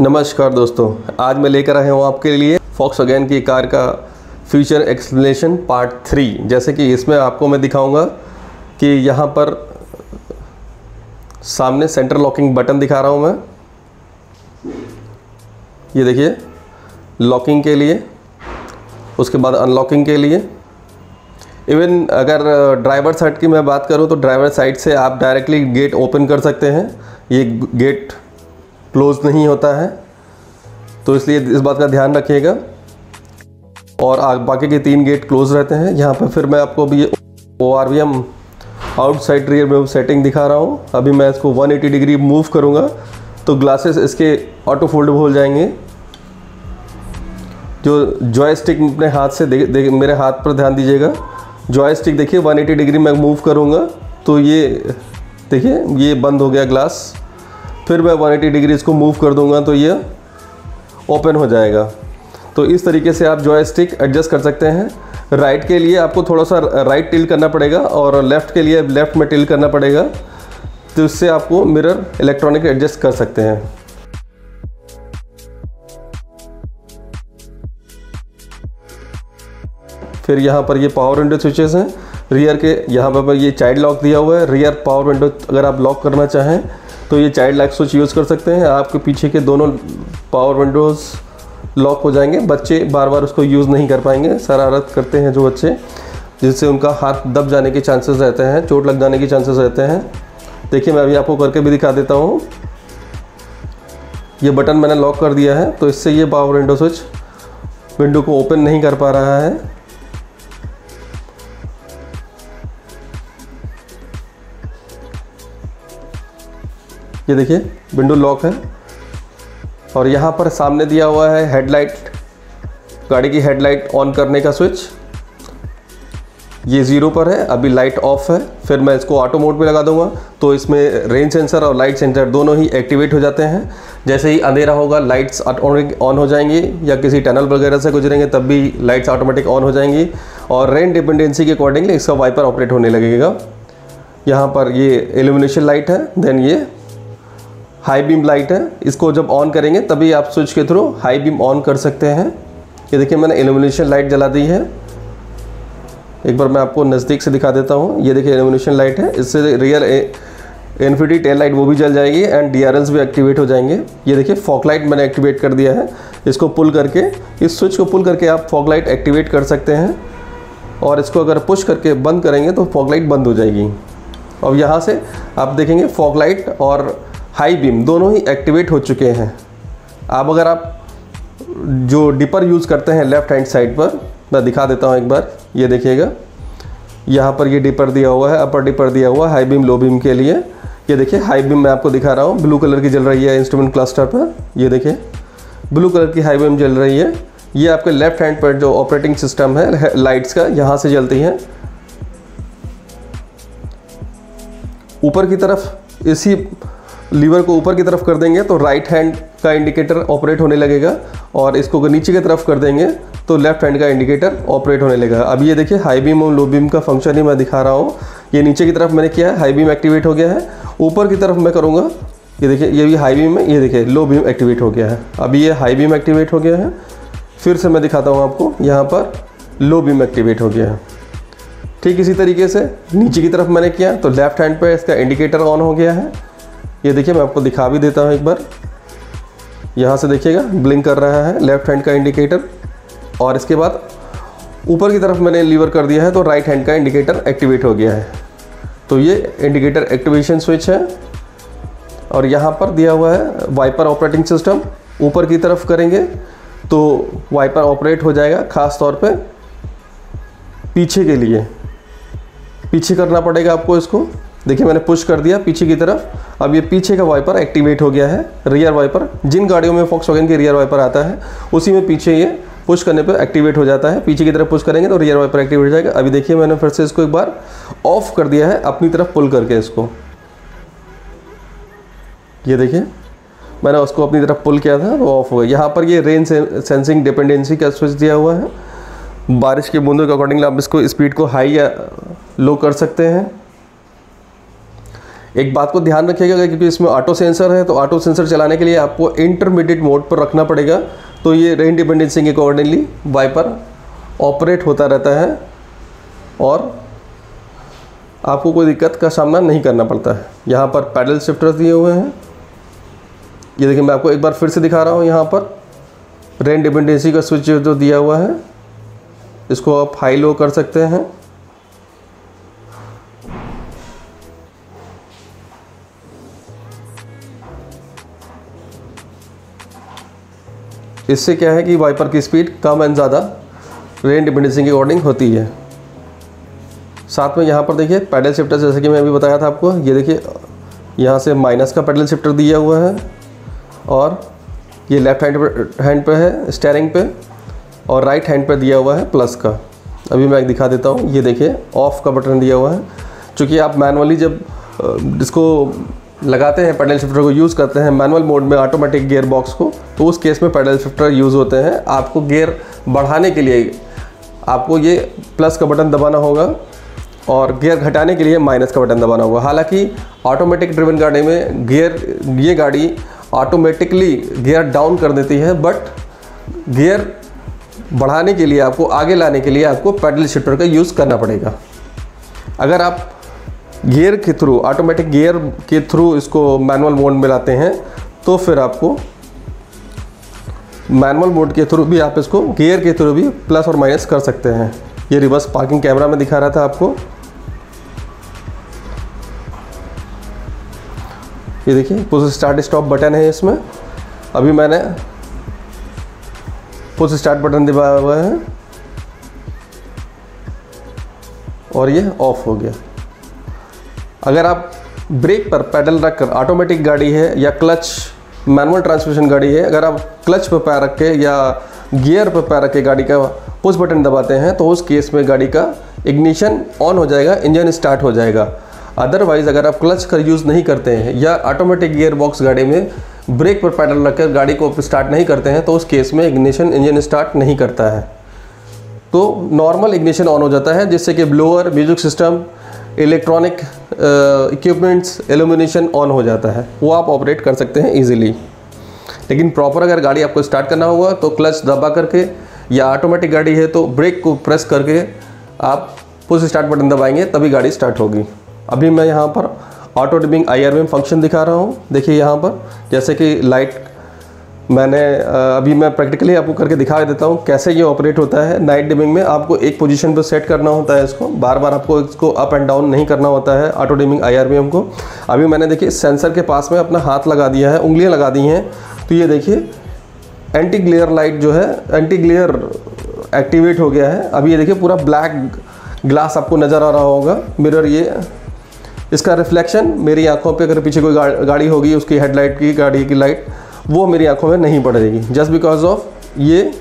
नमस्कार दोस्तों, आज मैं लेकर आया हूँ आपके लिए फॉक्स वैगन की कार का फ्यूचर एक्सप्लेनेशन पार्ट थ्री जैसे कि इसमें आपको मैं दिखाऊँगा कि यहाँ पर सामने सेंटर लॉकिंग बटन दिखा रहा हूँ मैं। ये देखिए लॉकिंग के लिए, उसके बाद अनलॉकिंग के लिए। इवन अगर ड्राइवर साइड की मैं बात करूँ तो ड्राइवर साइड से आप डायरेक्टली गेट ओपन कर सकते हैं। ये गेट क्लोज नहीं होता है। तो इसलिए इस बात का ध्यान रखिएगा। और बाकी के तीन गेट क्लोज रहते हैं। यहाँ पर फिर मैं आपको अभी O R V M outside rear में सेटिंग दिखा रहा हूँ। अभी मैं इसको 180 डिग्री मूव करूँगा। तो ग्लासेस इसके ऑटो फोल्ड हो जाएँगे। जो जॉयस्टिक अपने हाथ से देख देख, मेरे हाथ पर ध्यान दीजिएगा। जॉयस्टिक देखिए 180 डिग्री मैं मूव करूँगा। तो ये, देखिए, ये बंद हो गया ग्लास फिर मैं 180 डिग्री इसको मूव कर दूँगा तो ये ओपन हो जाएगा। तो इस तरीके से आप जॉयस्टिक एडजस्ट कर सकते हैं। राइट के लिए आपको थोड़ा सा राइट टिल करना पड़ेगा और लेफ़्ट के लिए लेफ़्ट में टिल करना पड़ेगा। तो इससे आपको मिरर इलेक्ट्रॉनिक एडजस्ट कर सकते हैं। फिर यहाँ पर ये पावर विंडो स्विचेस हैं। रियर के यहाँ पर ये चाइल्ड लॉक दिया हुआ है। रियर पावर विंडो अगर आप लॉक करना चाहें तो ये चाइल्ड लॉक स्विच यूज़ कर सकते हैं। आपके पीछे के दोनों पावर विंडोज़ लॉक हो जाएँगे। बच्चे बार बार उसको यूज़ नहीं कर पाएँगे। शरारत करते हैं जो बच्चे, जिससे उनका हाथ दब जाने के चांसेस रहते हैं, चोट लग जाने के चांसेस रहते हैं। देखिए, मैं अभी आपको करके भी दिखा देता हूँ। ये बटन मैंने लॉक कर दिया है तो इससे ये पावर विंडो स्विच विंडो को ओपन नहीं कर पा रहा है। ये देखिए विंडो लॉक है। और यहाँ पर सामने दिया हुआ है हेडलाइट गाड़ी की हेडलाइट ऑन करने का स्विच ये ज़ीरो पर है, अभी लाइट ऑफ़ है, फिर मैं इसको ऑटो मोड पे लगा दूँगा। तो इसमें रेन सेंसर और लाइट सेंसर दोनों ही एक्टिवेट हो जाते हैं। जैसे ही अंधेरा होगा लाइट्स ऑन हो जाएँगी या किसी टनल वगैरह से गुजरेंगे, तब भी लाइट्स ऑटोमेटिक ऑन हो जाएँगी। और रेन डिपेंडेंसी के अकॉर्डिंगली इसका वाइपर ऑपरेट होने लगेगा। यहाँ पर ये एल्यूमिनेशन लाइट है देन ये हाई बीम लाइट है इसको जब ऑन करेंगे, तभी आप स्विच के थ्रू हाई बीम ऑन कर सकते हैं। ये देखिए, मैंने एल्यूमिनेशन लाइट जला दी है। एक बार मैं आपको नज़दीक से दिखा देता हूँ। ये देखिए एल्यूमिनेशन लाइट है। इससे रियर इन्फिनिटी टेल लाइट वो भी जल जाएगी एंड डी भी एक्टिवेट हो जाएँगे। ये देखिए फॉक लाइट मैंने एक्टिवेट कर दिया है। इसको पुल करके, इस स्विच को पुल करके आप फॉक लाइट एक्टिवेट कर सकते हैं। और इसको अगर पुश करके बंद करेंगे तो फॉक लाइट बंद हो जाएगी। और यहाँ से आप देखेंगे फॉक लाइट और हाई बीम, दोनों ही एक्टिवेट हो चुके हैं। अब अगर आप जो डिपर यूज़ करते हैं लेफ़्ट हैंड साइड पर, मैं दिखा देता हूँ एक बार, ये देखिएगा। यहाँ पर ये डिपर दिया हुआ है, अपर डिपर दिया हुआ है, हाई बीम, लो बीम के लिए। ये देखिए, हाई बीम मैं आपको दिखा रहा हूँ, ब्लू कलर की जल रही है इंस्ट्रूमेंट क्लस्टर पर। ये देखिए, ब्लू कलर की हाई बीम जल रही है। ये आपके लेफ़्ट हैंड पर जो ऑपरेटिंग सिस्टम है, लाइट्स का, यहाँ से जलती हैं। ऊपर की तरफ़ इसी लीवर को ऊपर की तरफ़ कर देंगे तो राइट हैंड का इंडिकेटर ऑपरेट होने लगेगा और इसको अगर नीचे की तरफ़ कर देंगे तो लेफ़्ट हैंड का इंडिकेटर ऑपरेट होने लगेगा। अब ये देखिए हाई बीम और लो बीम का फ़ंक्शन ही मैं दिखा रहा हूँ। ये नीचे की तरफ़ मैंने किया है हाई बीम एक्टिवेट हो गया है। ऊपर की तरफ़ मैं करूँगा, ये देखिए, ये भी हाई बीम है, ये देखिए लो बीम एक्टिवेट हो गया है। अभी ये हाई बीम एक्टिवेट हो गया है। फिर से मैं दिखाता हूँ आपको, यहाँ पर लो बीम एक्टिवेट हो गया है। ठीक इसी तरीके से नीचे की तरफ़ मैंने किया तो लेफ़्ट हैंड पर इसका इंडिकेटर ऑन हो गया है। ये देखिए, मैं आपको दिखा भी देता हूँ एक बार। यहाँ से देखिएगा, ब्लिंक कर रहा है, लेफ़्ट हैंड का इंडिकेटर। और इसके बाद ऊपर की तरफ़ मैंने लीवर कर दिया है तो राइट हैंड का इंडिकेटर एक्टिवेट हो गया है। तो ये इंडिकेटर एक्टिवेशन स्विच है। और यहाँ पर दिया हुआ है, वाइपर ऑपरेटिंग सिस्टम। ऊपर की तरफ़ करेंगे तो वाइपर ऑपरेट हो जाएगा, ख़ास तौर पे पीछे के लिए। पीछे करना पड़ेगा आपको इसको। देखिए, मैंने पुश कर दिया पीछे की तरफ़। अब ये पीछे का वाइपर एक्टिवेट हो गया है रियर वाइपर जिन गाड़ियों में फॉक्स वगैन के रियर वाइपर आता है, उसी में पीछे ये पुश करने पर एक्टिवेट हो जाता है। पीछे की तरफ़ पुश करेंगे तो रियर वाइपर एक्टिवेट हो जाएगा। अभी देखिए, मैंने फिर से इसको एक बार ऑफ़ कर दिया है, अपनी तरफ़ पुल करके इसको। ये देखिए, मैंने उसको अपनी तरफ़ पुल किया था वो ऑफ़ हो गया। यहाँ पर ये रेन सेंसिंग डिपेंडेंसी का स्विच दिया हुआ है। बारिश के बूंदों के अकॉर्डिंगली आप इसको स्पीड को हाई या लो कर सकते हैं। एक बात को ध्यान रखिएगा क्योंकि इसमें ऑटो सेंसर है तो ऑटो सेंसर चलाने के लिए आपको इंटरमीडिएट मोड पर रखना पड़ेगा। तो ये रेन डिपेंडेंसी के अकॉर्डिंगली वाइपर ऑपरेट होता रहता है और आपको कोई दिक्कत का सामना नहीं करना पड़ता है। यहाँ पर पैडल शिफ्टर्स दिए हुए हैं। ये देखिए, मैं आपको एक बार फिर से दिखा रहा हूँ, यहाँ पर रेन डिपेंडेंसी का स्विच जो दिया हुआ है, इसको आप हाई लो कर सकते हैं। इससे क्या है कि वाइपर की स्पीड कम एंड ज़्यादा रेन डिपेंडेंसी के अकॉर्डिंग होती है। साथ में यहाँ पर देखिए, पैडल शिफ्टर जैसे कि मैं अभी बताया था आपको, ये देखिए, यहाँ से माइनस का पैडल शिफ्टर दिया हुआ है और ये लेफ़्ट हैंड पे हैंड पे है स्टेयरिंग पे, और राइट हैंड पे दिया हुआ है प्लस का। अभी मैं दिखा देता हूँ, ये देखिए ऑफ़ का बटन दिया हुआ है। चूँकि आप मैनुअली जब इसको लगाते हैं, पैडल शिफ्टर को यूज़ करते हैं मैनुअल मोड में ऑटोमेटिक गियर बॉक्स को तो उस केस में पैडल शिफ्टर यूज़ होते हैं। आपको गियर बढ़ाने के लिए आपको ये प्लस का बटन दबाना होगा और गियर घटाने के लिए माइनस का बटन दबाना होगा। हालाँकि ऑटोमेटिक ड्रिवन गाड़ी में गियर, ये गाड़ी ऑटोमेटिकली गियर डाउन कर देती है, बट गियर बढ़ाने के लिए आपको, आगे लाने के लिए आपको पैडल शिफ्टर का यूज़ करना पड़ेगा। अगर आप गियर के थ्रू, ऑटोमेटिक गियर के थ्रू इसको मैनुअल मोड में लाते हैं तो फिर आपको मैनुअल मोड के थ्रू भी आप इसको गियर के थ्रू भी प्लस और माइनस कर सकते हैं। ये रिवर्स पार्किंग कैमरा में दिखा रहा था आपको। ये देखिए पुश स्टार्ट स्टॉप बटन है इसमें। अभी मैंने पुश स्टार्ट बटन दबाया हुआ है। और ये ऑफ़ हो गया। अगर आप ब्रेक पर पैडल रखकर ऑटोमेटिक गाड़ी है या क्लच मैनुअल ट्रांसमिशन गाड़ी है। अगर आप क्लच पर पैर रख के या गियर पर पैर रख के गाड़ी का पुश बटन दबाते हैं तो उस केस में गाड़ी का इग्निशन ऑन हो जाएगा इंजन स्टार्ट हो जाएगा। अदरवाइज़ अगर आप क्लच का यूज़ नहीं करते हैं या ऑटोमेटिक गियर बॉक्स गाड़ी में ब्रेक पर पैडल रखकर गाड़ी को स्टार्ट नहीं करते हैं तो उस केस में इग्निशन इंजन स्टार्ट नहीं करता है। तो नॉर्मल इग्निशन ऑन हो जाता है, जिससे कि blower music system electronic equipments illumination on हो जाता है। वो आप ऑपरेट कर सकते हैं ईजिली लेकिन प्रॉपर अगर गाड़ी आपको स्टार्ट करना होगा तो क्लच दबा करके या ऑटोमेटिक गाड़ी है तो ब्रेक को प्रेस करके आप पुश स्टार्ट बटन दबाएँगे, तभी गाड़ी स्टार्ट होगी। अभी मैं यहाँ पर ऑटो डिमिंग आई फ़ंक्शन दिखा रहा हूँ। देखिए यहाँ पर, जैसे कि लाइट मैंने अभी मैं प्रैक्टिकली आपको करके दिखा देता हूँ कैसे ये ऑपरेट होता है। नाइट डिमिंग में आपको एक पोजीशन पर सेट करना होता है इसको। बार बार आपको इसको अप एंड डाउन नहीं करना होता है। ऑटो डिमिंग आई को। अभी मैंने देखिए सेंसर के पास में अपना हाथ लगा दिया है, उंगलियाँ लगा दी हैं। तो ये देखिए एंटी ग्लेयर लाइट जो है एंटी ग्लेयर एक्टिवेट हो गया है। अभी ये देखिए पूरा ब्लैक ग्लास आपको नज़र आ रहा होगा। मिरर ये। इसका रिफ्लेक्शन मेरी आँखों पे अगर पीछे कोई गाड़ी होगी, उसकी हेडलाइट की, गाड़ी की लाइट वो मेरी आँखों में नहीं पड़ेगी जस्ट बिकॉज़ ऑफ़ ये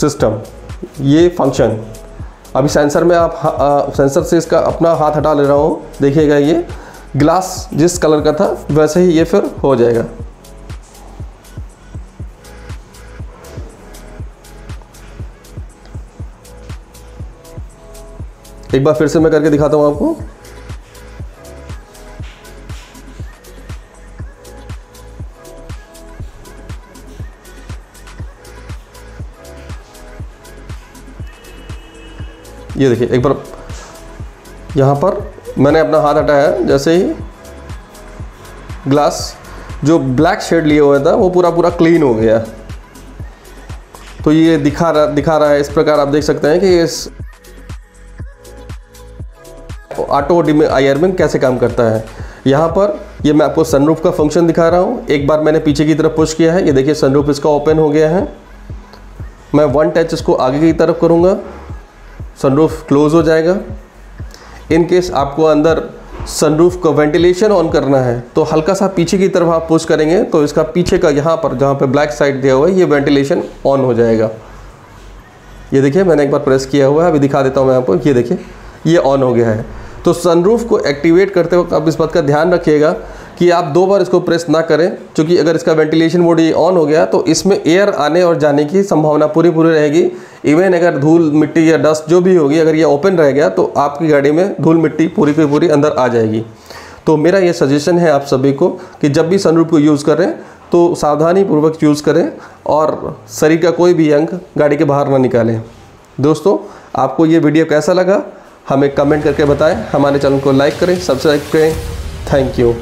सिस्टम ये फ़ंक्शन अभी सेंसर में आप आ, सेंसर से इसका अपना हाथ हटा ले रहा हूँ। देखिएगा ये ग्लास जिस कलर का था वैसे ही ये फिर हो जाएगा। एक बार फिर से मैं करके दिखाता हूँ आपको। ये देखिए, एक बार यहाँ पर मैंने अपना हाथ हटाया, जैसे ही ग्लास, जो ब्लैक शेड लिए हुआ था, वो पूरा पूरा क्लीन हो गया। तो ये दिखा रहा दिखा रहा है, इस प्रकार आप देख सकते हैं कि इस ऑटो में कैसे काम करता है। यहाँ पर ये मैं आपको सनरूफ का फ़ंक्शन दिखा रहा हूँ। एक बार मैंने पीछे की तरफ़ पुश किया है। ये देखिए सनरूफ इसका ओपन हो गया है। मैं वन टच इसको आगे की तरफ़ करूँगा। सनरूफ क्लोज हो जाएगा। इन केस आपको अंदर सनरूफ का वेंटिलेशन ऑन करना है तो हल्का सा पीछे की तरफ़ आप पुश करेंगे तो इसका पीछे का यहाँ पर, जहाँ पे ब्लैक साइड दिया हुआ है, ये वेंटिलेशन ऑन हो जाएगा। ये देखिए, मैंने एक बार प्रेस किया हुआ है, अभी दिखा देता हूँ मैं आपको। ये देखिए, ये ऑन हो गया है। तो सनरूफ को एक्टिवेट करते वक्त आप इस बात का ध्यान रखिएगा कि आप दो बार इसको प्रेस ना करें, क्योंकि अगर इसका वेंटिलेशन मोड ये ऑन हो गया तो इसमें एयर आने और जाने की संभावना पूरी पूरी रहेगी। इवन अगर धूल, मिट्टी या डस्ट जो भी होगी, अगर ये ओपन रह गया तो आपकी गाड़ी में धूल, मिट्टी पूरी की पूरी अंदर आ जाएगी। तो मेरा ये सजेशन है आप सभी को कि जब भी सनरूप को यूज़ करें तो सावधानी पूर्वक यूज़ करें और शरीर का कोई भी अंग गाड़ी के बाहर ना निकालें। दोस्तों, आपको ये वीडियो कैसा लगा? हमें कमेंट करके बताएँ। हमारे चैनल को लाइक करें सब्सक्राइब करें। Thank you